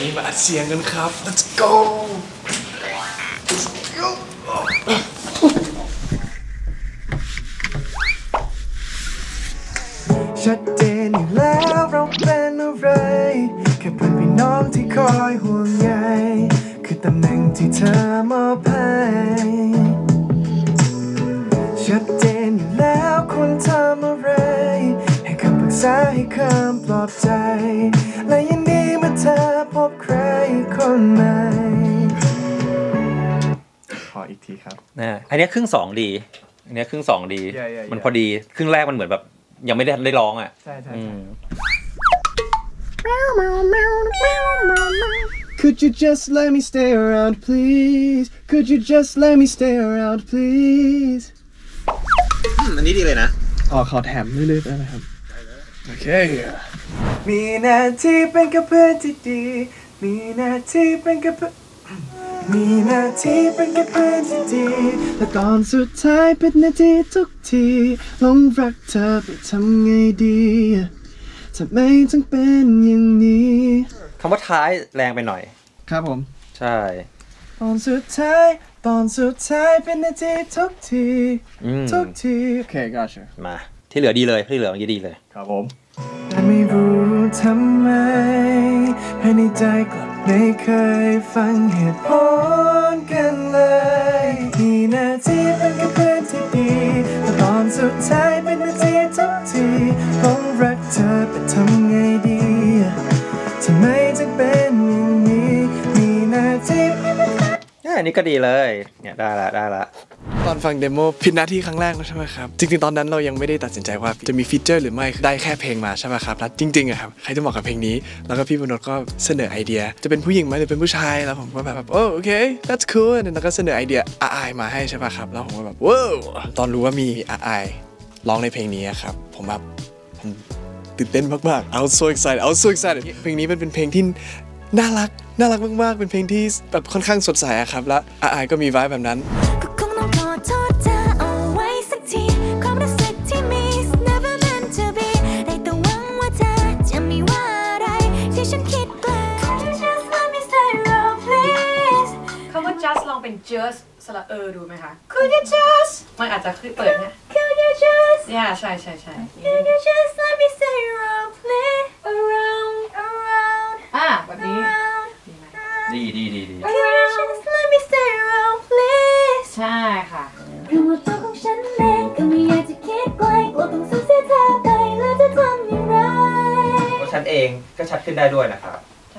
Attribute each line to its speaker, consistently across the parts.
Speaker 1: เสียงกันครับ let's go let's go ชัดเจนอยู่แล้วเราเป็นอะไร แค่เพื่อนพี่น้องที่คอยห่วงใยคือตำแหน่งที่เธอมอบให้ชัดเจนอยู่แล้วคุณทำอะไร ให้คำปรึกษาให้คำปลอบใจและยิน คนใหม่ขออีกทีครับ
Speaker 2: นะอันเนี้ยครึ่งสองดี อันเนี้ยครึ่งสองดี
Speaker 1: ใช่ใช่
Speaker 2: มันพอดี ครึ่งแรกมันเหมือนแบบ ยังไม่ได้ได้ร้องอะ
Speaker 1: ใช่ใช่
Speaker 2: อืม
Speaker 1: Could you just let me stay around, please? Could you just let me stay around, please?
Speaker 2: อันนี้ดีเลยนะ
Speaker 1: อ๋อขอแถมเรื่อยๆได้ไหมครับ โอเค มีหน้าที่เป็นกับเพื่อนที่ดี มีหน้าที่เป็นกับเพื่อนมีหน้าที่เป็นกับเพื่อนที่ดีและตอนสุดท้ายเป็นหน้าที่ทุกทีหลงรักเธอไปทำไงดีทำไมต้องเป็นอย่างนี้
Speaker 2: คำว่าท้ายแรงไปหน่อย
Speaker 1: ครับผม
Speaker 2: ใช่
Speaker 1: ตอนสุดท้ายตอนสุดท้ายเป็นนาทีทุกที
Speaker 2: อืม
Speaker 1: ทุกทีโอเคก็เชื่อ
Speaker 2: มา ที่เหลือดีเลยที่เหลือเมื่อกี้ดีเลย
Speaker 1: ครับผมไม่รู้ทำไม ภายในใจกลับไม่เคยฟังเหตุผลกันเลยมีหน้าทีเป็นกับเพื่อนที่ดีแต่ตอนสุดท้ายเป็นนาทีทุกทีหลงรักเธอแต่ทำไงดีทำไมจึงเป็นอย่างนี้มีนาที่
Speaker 2: เนี่ยอันนี้ก็ดีเลย เนี่ยได้ละได้ละ
Speaker 1: ตอนฟัง demo ผิดหน้าที่ครั้งแรกแล้วใช่ไหมครับ จริงๆ ตอนนั้นเรายังไม่ได้ตัดสินใจว่าจะมี feature หรือไม่ได้แค่เพลงมาใช่ไหมครับแล้วจริงๆอะครับใครจะเหมาะกับเพลงนี้ แล้วก็พี่บนนท์ก็เสนอไอเดีย จะเป็นผู้หญิงไหมหรือเป็นผู้ชายแล้วผมก็แบบโอ้โอเค that's cool แล้วก็เสนอไอเดียอาไอมาให้ใช่ไหมครับแล้วผมก็แบบว้าวตอนรู้ว่ามีอาไอร้องในเพลงนี้ครับผมแบบผมตื่นเต้นมากๆ I was so excited I was so excited เพลงนี้มันเป็นเพลงที่น่ารัก น่ารักมากๆ เป็นเพลงที่แบบค่อนข้างสดใสครับ และอาไอก็มีไวแบบนั้น
Speaker 3: เป็น just สระเออดูไหมคะ Could you just มันอาจจะคือเปิดเนี่ย
Speaker 4: Could you just
Speaker 3: ย่าใช่ใช่ใช่
Speaker 4: Could you just let me stay around please around around
Speaker 3: อะแบบนี้
Speaker 4: around
Speaker 3: ดีไหม
Speaker 2: ดีดีดีดี
Speaker 4: Could you just let me stay around please
Speaker 3: ใช่ค่ะ
Speaker 4: เพราะว่าตัวของฉันเองก็ไม่อยากจะคิดไกลกลัวต้องสูญเสียเธอไปแล้วจะทำอย่างไร
Speaker 2: เพราะฉันเองก็ชัดขึ้นได้ด้วยนะครับ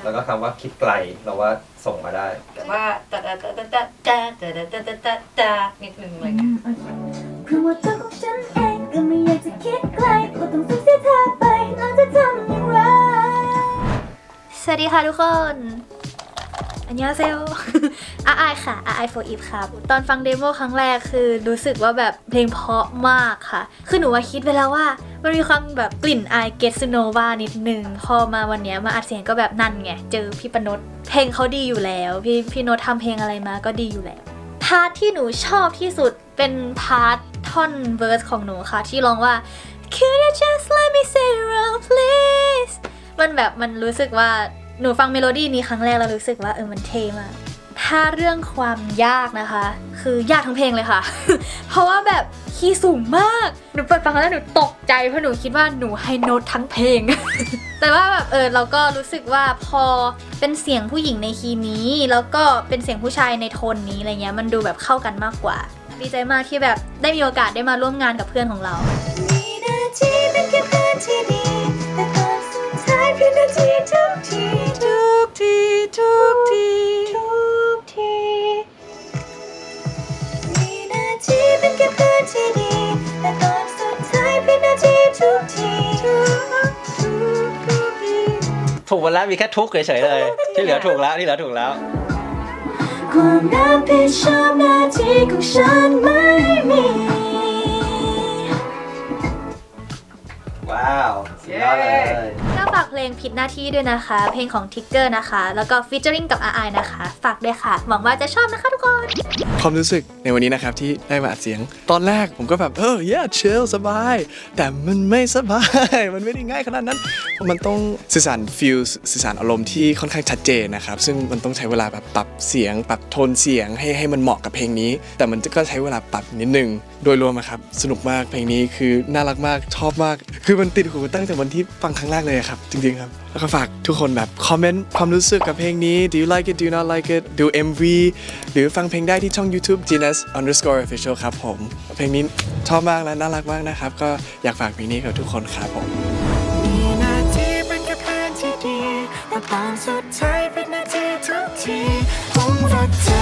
Speaker 2: แล้วก็คำว่าคิดไกลเราว่าส่งมาได้
Speaker 3: แต่ว่าตะตะตะตะตะตะตะตะตะตะตะตะนิดนึงอะไรเงี้ย
Speaker 4: เพราะว่าตัวของฉันเองก็ไม่อยากจะคิดไกลกลัวต้องสูญเสียเธอไปแล้วจะทำอย่างไรสวัสดีค่ะทุกคน안녕하세요 อาไอค่ะอาไอ 4EVE ครับ ตอนฟัง demo ครั้งแรกคือรู้สึกว่าแบบเพลงเพราะมากค่ะ คือหนูว่าคิดไปแล้วว่า มันมีความแบบกลิ่นอาย Getsunova นิดนึง พอมาวันนี้มาอัดเสียงก็แบบนั่นไง เจอพี่ปณตเพลงเขาดีอยู่แล้ว พี่พี่ปณตทำเพลงอะไรมาก็ดีอยู่แล้ว part ที่หนูชอบที่สุดเป็น part ท่อน verse ของหนูค่ะ ที่ร้องว่า Could you just let me stay around please มันแบบมันรู้สึกว่าหนูฟังเมโลดี้นี้ครั้งแรกแล้วรู้สึกว่าเออมันเท่มากถ้าเรื่องความยากนะคะ คือยากทั้งเพลงเลยค่ะ เพราะว่าแบบ key สูงมาก หนูเปิดฟังแล้วหนูตกใจเพราะหนูคิดว่าหนู high note ทั้งเพลง แต่ว่าแบบเออเราก็รู้สึกว่าพอเป็นเสียงผู้หญิงในคีย์นี้ แล้วก็เป็นเสียงผู้ชายในโทนนี้อะไรเงี้ยมันดูแบบเข้ากันมากกว่า ดีใจมากที่แบบได้มีโอกาสได้มาร่วมงานกับเพื่อนของเรา
Speaker 2: ถูกหมดแล้วมีแค่ทุกข์เฉยๆเลย ที่เหลือถูกแล้วที่เหลือถูกแล้ว
Speaker 4: ความรับผิดชอบหน้าที่ของฉันไม่มี
Speaker 2: ว้าวสุดยอดเลย
Speaker 4: ก็ฝากเพลงผิดหน้าที่ด้วยนะคะ เพลงของทิกเกอร์นะคะ แล้วก็ฟีเจอริงกับอาไอนะคะ ฝากด้วยค่ะ หวังว่าจะชอบนะคะทุกคน
Speaker 5: ความรู้สึกในวันนี้นะครับที่ได้มาอัดเสียง ตอนแรกผมก็แบบเออ yeah chill สบาย แต่มันไม่สบาย มันไม่ได้ง่ายขนาดนั้น มันต้องสื่อสาร feel สื่อสารอารมณ์ที่ค่อนข้างชัดเจนนะครับ ซึ่งมันต้องใช้เวลาแบบปรับเสียง ปรับโทนเสียงให้ให้มันเหมาะกับเพลงนี้ แต่มันก็ใช้เวลาปรับนิดนึง โดยรวมอะครับสนุกมากเพลงนี้คือน่ารักมากชอบมาก คือมันติดหูตั้งแต่วันที่ฟังครั้งแรกเลยครับจริงๆครับแล้วก็ฝากทุกคนแบบคอมเมนต์ความรู้สึกกับเพลงนี้ do you like it do you not like it ดู MV หรือฟังเพลงได้ที่ช่อง YouTube Genius underscore official ครับผม เพลงนี้ชอบมากและน่ารักมากนะครับ ก็อยากฝากเพลงนี้กับทุกคนครับผม
Speaker 1: มีนาทีเป็นแค่เพื่อนที่ดีแต่ตอนสุดท้ายเป็นนาทีทุกทีผมรักเธอ